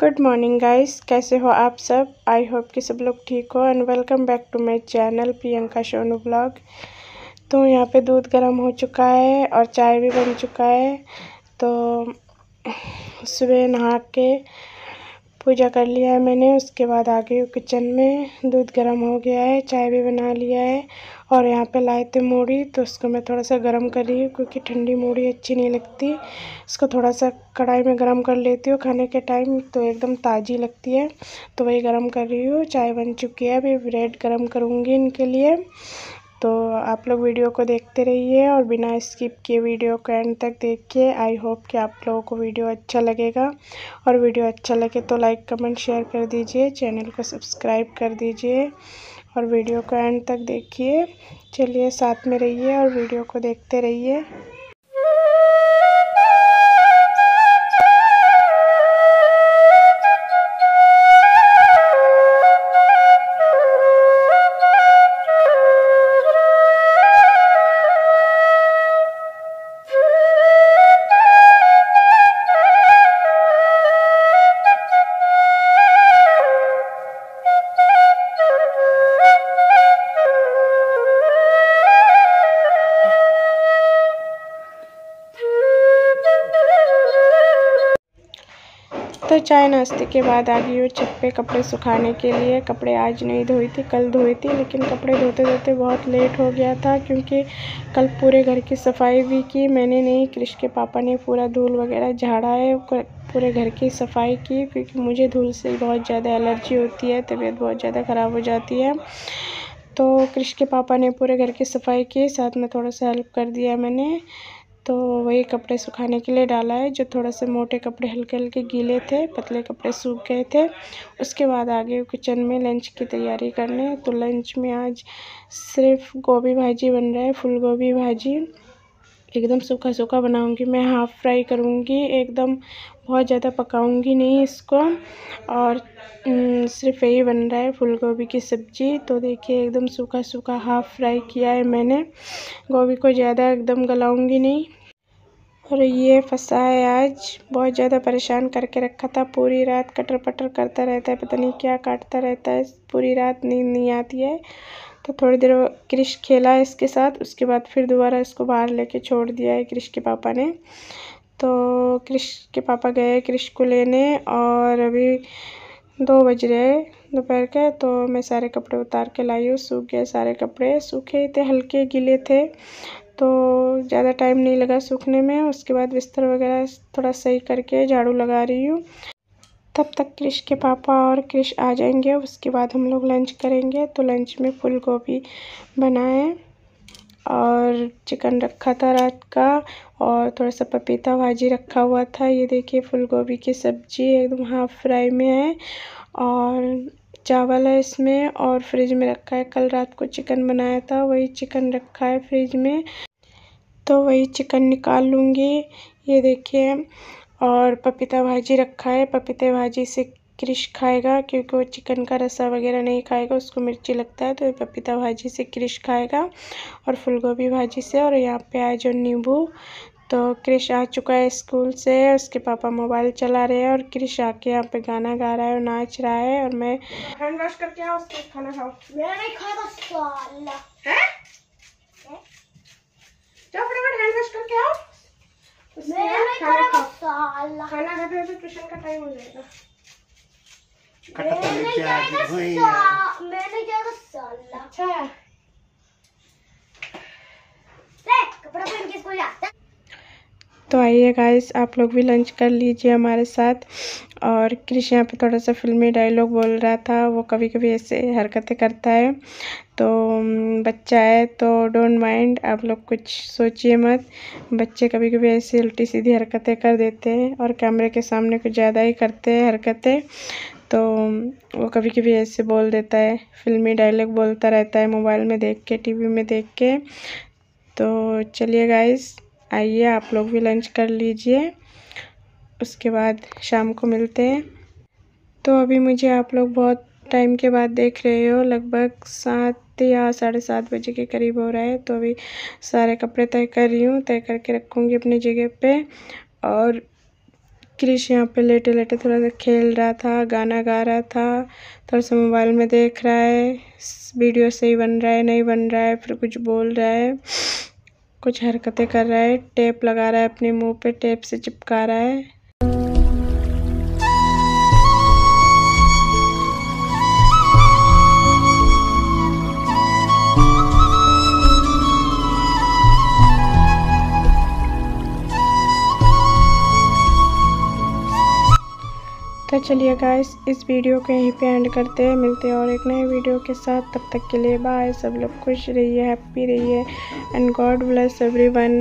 Good morning guys कैसे हो आप सब? आई होप कि सब लोग ठीक हो and welcome back to my channel Priyanka Shonu blog तो यहाँ पे दूध गर्म हो चुका है और चाय भी बन चुका है। तो सुबह नहा के पूजा कर लिया है मैंने। उसके बाद आ गई हूँ किचन में दूध गर्म हो गया है, चाय भी बना लिया है और यहाँ पे लाए थे मूढ़ी तो उसको मैं थोड़ा सा गर्म कर रही हूँ क्योंकि ठंडी मूढ़ी अच्छी नहीं लगती। इसको थोड़ा सा कढ़ाई में गर्म कर लेती हूँ खाने के टाइम तो एकदम ताज़ी लगती है। तो वही गर्म कर रही हूँ, चाय बन चुकी है। अभी ब्रेड गर्म करूँगी इनके लिए। तो आप लोग वीडियो को देखते रहिए और बिना स्किप किए वीडियो को एंड तक देखिए। आई होप कि आप लोगों को वीडियो अच्छा लगेगा। और वीडियो अच्छा लगे तो लाइक, कमेंट, शेयर कर दीजिए। चैनल को सब्सक्राइब कर दीजिए और वीडियो को एंड तक देखिए। चलिए साथ में रहिए और वीडियो को देखते रहिए। तो चाय नाश्ते के बाद आ गई हूँ छत पे कपड़े सुखाने के लिए। कपड़े आज नहीं धोई थी, कल धोई थी, लेकिन कपड़े धोते धोते बहुत लेट हो गया था क्योंकि कल पूरे घर की सफ़ाई भी की, मैंने नहीं कृष के पापा ने पूरा धूल वगैरह झाड़ा है पूरे घर की सफ़ाई की, क्योंकि मुझे धूल से बहुत ज़्यादा एलर्जी होती है, तबीयत बहुत ज़्यादा ख़राब हो जाती है। तो कृष के पापा ने पूरे घर की सफ़ाई की, साथ में थोड़ा सा हेल्प कर दिया मैंने। तो वही कपड़े सुखाने के लिए डाला है, जो थोड़ा से मोटे कपड़े, हल्के हल्के गीले थे, पतले कपड़े सूख गए थे। उसके बाद आगे किचन में लंच की तैयारी करने तो लंच में आज सिर्फ़ गोभी भाजी बन रहा है फूल गोभी भाजी। एकदम सूखा सूखा बनाऊँगी मैं हाफ़ फ्राई करूँगी, एकदम बहुत ज़्यादा पकाऊँगी नहीं इसको। और सिर्फ़ यही बन रहा है फूल गोभी की सब्ज़ी। तो देखिए, एकदम सूखा सूखा हाफ़ फ्राई किया है मैंने। गोभी को ज़्यादा एकदम गलाऊँगी नहीं। और ये फंसा है आज बहुत ज़्यादा परेशान करके रखा था। पूरी रात कटर पटर करता रहता है, पता नहीं क्या काटता रहता है। पूरी रात नींद नहीं आती है। तो थोड़ी देर क्रिश खेला है इसके साथ, उसके बाद फिर दोबारा इसको बाहर लेके छोड़ दिया है क्रिश के पापा ने। तो क्रिश के पापा गए क्रिश को लेने और अभी दो बज रहे दोपहर के तो मैं सारे कपड़े उतार के लाई हूँ। सूख गए सारे कपड़े, सूखे थे, हल्के गीले थे। तो ज़्यादा टाइम नहीं लगा सूखने में। उसके बाद बिस्तर वगैरह थोड़ा सही करके झाड़ू लगा रही हूँ। तब तक क्रिश के पापा और क्रिश आ जाएँगे। उसके बाद हम लोग लंच करेंगे। तो लंच में फूल गोभी बनाए और चिकन रखा था रात का और थोड़ा सा पपीता भाजी रखा हुआ था। ये देखिए फूल गोभी की सब्ज़ी एकदम हाफ़ फ्राई में है और चावल है इसमें और फ्रिज में रखा है। कल रात को चिकन बनाया था। वही चिकन रखा है फ्रिज में। तो वही चिकन निकाल लूँगी। ये देखिए और पपीता भाजी रखा है। पपीते भाजी से क्रिश खाएगा क्योंकि वो चिकन का रसा वगैरह नहीं खाएगा उसको मिर्ची लगता है तो ये पपीता भाजी से क्रिश खाएगा। और फूलगोभी भाजी से और यहाँ पे आए जो नींबू। तो क्रिश आ चुका है स्कूल से उसके पापा मोबाइल चला रहे हैं और क्रिश आके यहाँ पे गाना गा रहा है और नाच रहा है और मैं हैंड वॉश करके आओ उसके खाना खाओ। मैं नहीं खाएगा साला है जाओ फटाफट क्या? करके आओ खाना खाते हुए ट्यूशन का टाइम हो जाएगा। मैंने जाएगा साला अच्छा। कपड़ा पहन के स्कूल जा तो आइए गाइस आप लोग भी लंच कर लीजिए हमारे साथ। और क्रिश यहाँ पे थोड़ा सा फिल्मी डायलॉग बोल रहा था, वो कभी कभी ऐसे हरकतें करता है। तो बच्चा है तो डोंट माइंड आप लोग कुछ सोचिए मत। बच्चे कभी कभी ऐसी उल्टी सीधी हरकतें कर देते हैं और कैमरे के सामने कुछ ज़्यादा ही करते हैं हरकतें। तो वो कभी कभी ऐसे बोल देता है फिल्मी डायलॉग बोलता रहता है मोबाइल में देख के, टीवी में देख के। तो चलिए गाइस आइए आप लोग भी लंच कर लीजिए। उसके बाद शाम को मिलते हैं। तो अभी मुझे आप लोग बहुत टाइम के बाद देख रहे हो, लगभग सात या साढ़े सात बजे के करीब हो रहा है। तो अभी सारे कपड़े तय कर रही हूँ, तय करके रखूँगी अपनी जगह पे। और क्रिश यहाँ पे लेटे लेटे थोड़ा सा खेल रहा था, गाना गा रहा था, थोड़ा सा मोबाइल में देख रहा है वीडियो सही बन रहा है, नहीं बन रहा है, फिर कुछ बोल रहा है। कुछ हरकतें कर रहा है, टेप लगा रहा है अपने मुँह पे, टेप से चिपका रहा है। तो चलिए गाइस इस वीडियो को यहीं पे एंड करते हैं। मिलते हैं और एक नए वीडियो के साथ। तब तक के लिए बाय सब लोग खुश रहिए हैप्पी रहिए। एंड गॉड ब्लेस एवरीवन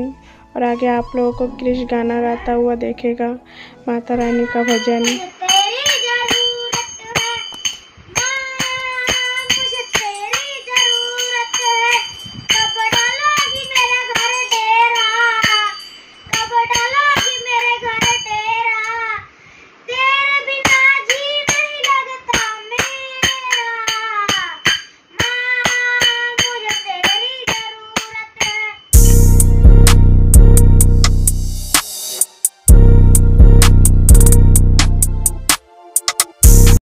और आगे आप लोगों को क्रिश गाना गाता हुआ देखेगा। माता रानी का भजन।